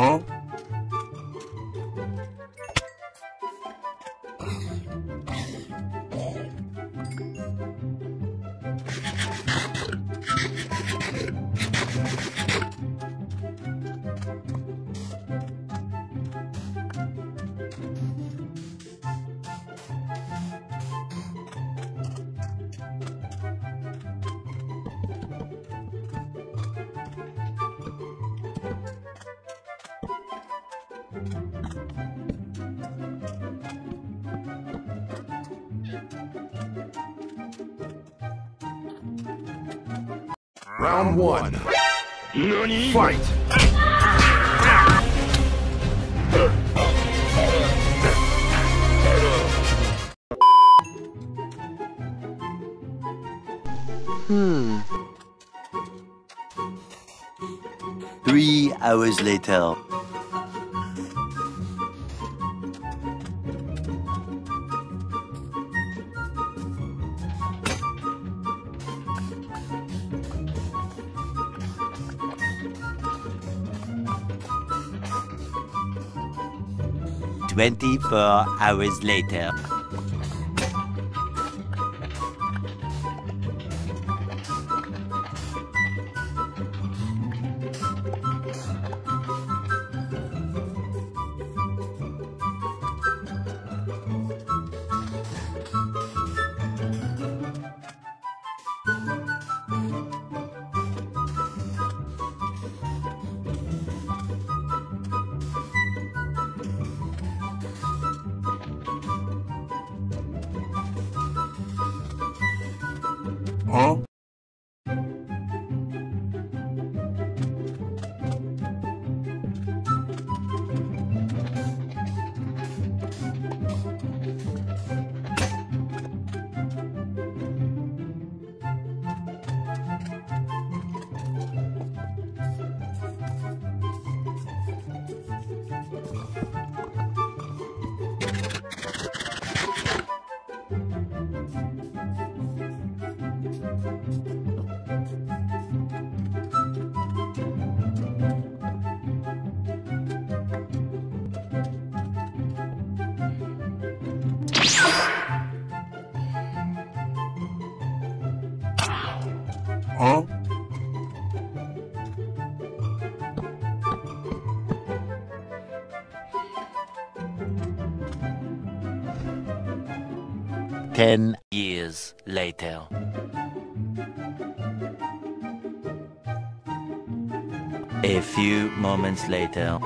Huh? Round one. Fight! Hmm. Three hours later. Twenty-four hours later. Huh? Ten years later. A few moments later.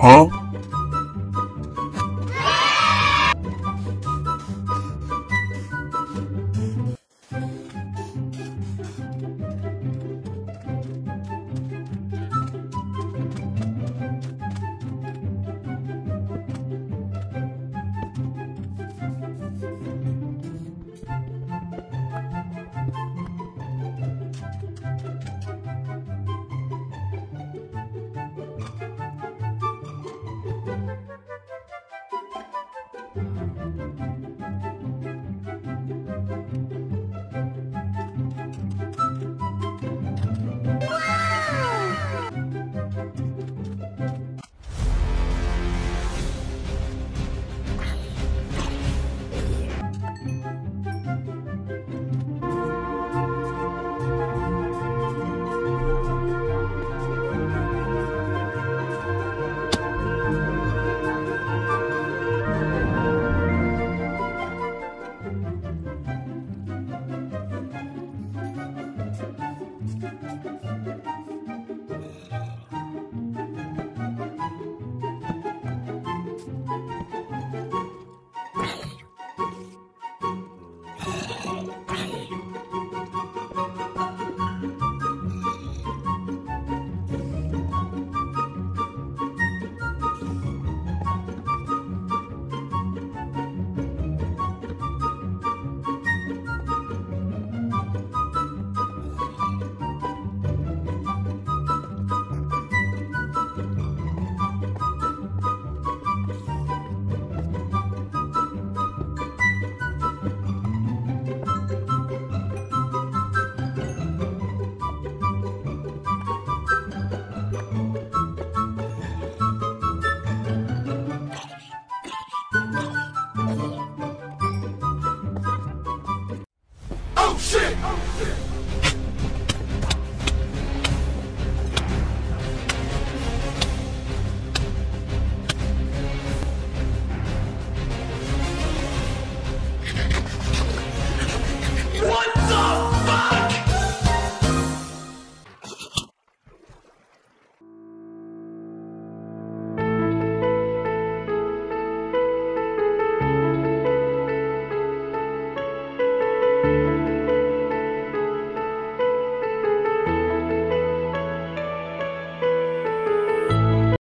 Huh?